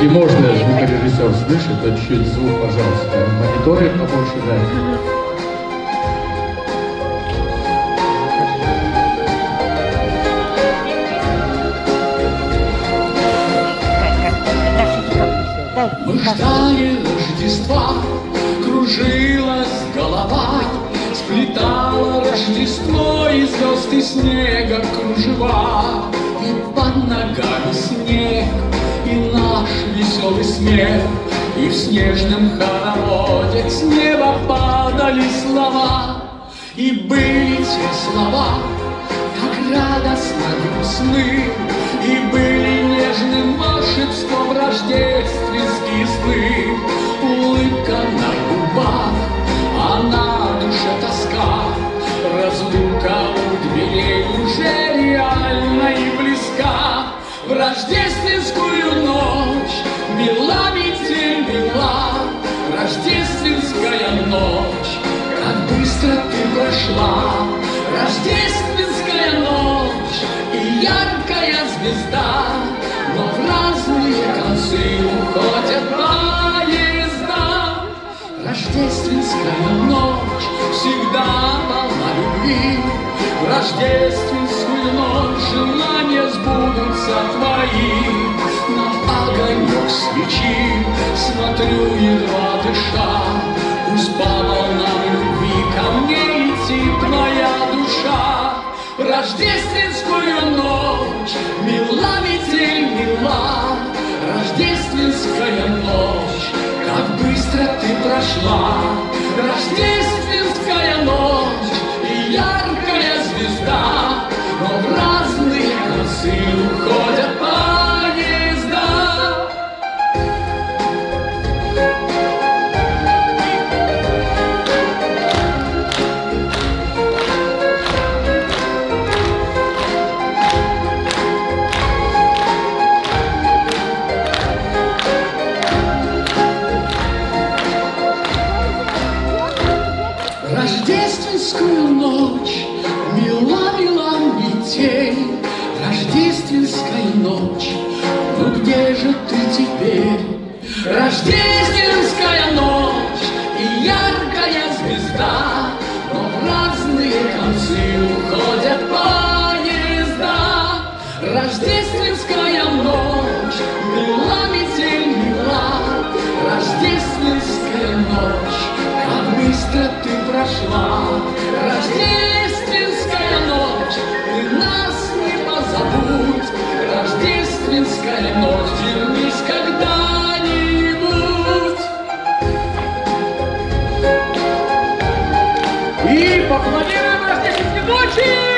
Если можно, звукорежиссер слышит, то чуть-чуть звук, пожалуйста. Мониторы побольше дать. Мы ждали Рождества, кружилась голова, Сплетала Рождество и снега кружева. И под ногами снег, и наш веселый смех, И в снежном хороводе с неба падали слова. И были те слова, как радостно грустны, И были нежным волшебством рождественские сны. Улыбка на губах, рождественскую ночь мила метель мила, Рождественская ночь, как быстро ты прошла. Рождественская ночь и яркая звезда, Но в разные концы уходят поезда. Рождественская ночь всегда Рождественскую ночь желания сбудутся твои. На огонек свечи смотрю, едва дыша, Пусть по волнам любви ко мне летит моя душа. Рождественскую ночь мила метель мила, Рождественская ночь, как быстро ты прошла. Рождественская концы уходят поезда. Рождественскую ночь же ты теперь? Рождественская ночь и яркая звезда, Но в разные концы уходят поезда. Рождественская ночь, мила метель мила, Рождественская ночь, как быстро ты прошла. Рождественская ночь, ты нас Поплодируем воскресенье ночи!